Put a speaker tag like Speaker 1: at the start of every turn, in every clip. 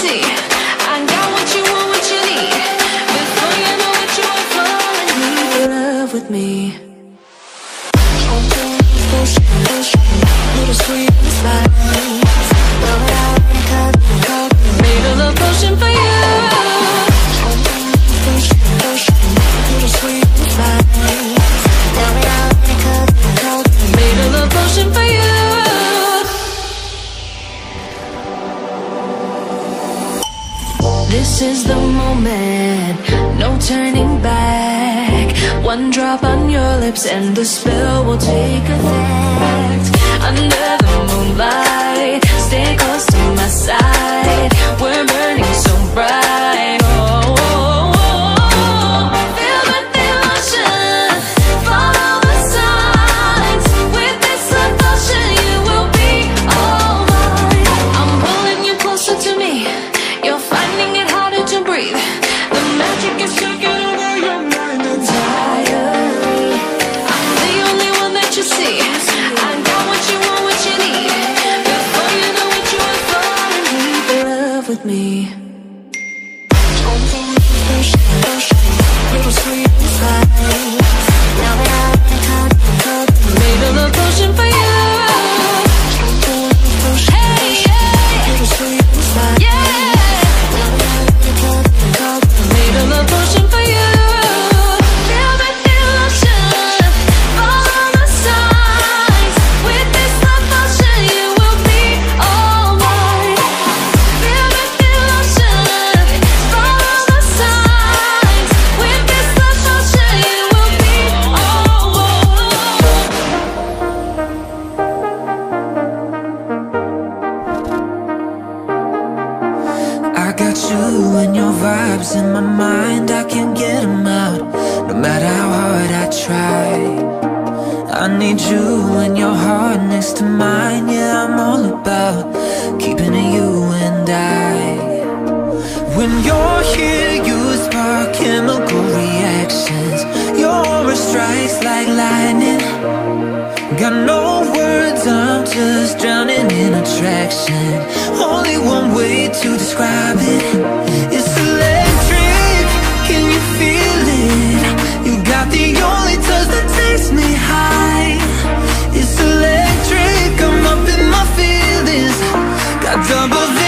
Speaker 1: see. This is the moment, no turning back. One drop on your lips and the spell will take effect. Under the moonlight, stay close to my side. We're burning so bright. need you and
Speaker 2: your heart next to mine. Yeah, I'm all about keeping it you and I. When you're here, you spark chemical reactions. Your aura strikes like lightning. Got no words, I'm just drowning in attraction. Only one way to describe it double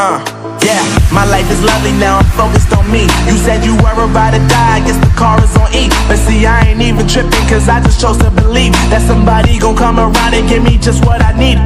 Speaker 3: Uh, yeah, my life is lovely now, I'm focused on me. You said you were about to die, I guess the car is on E. But see, I ain't even tripping, cause I just chose to believe that somebody gon' come around and give me just what I need.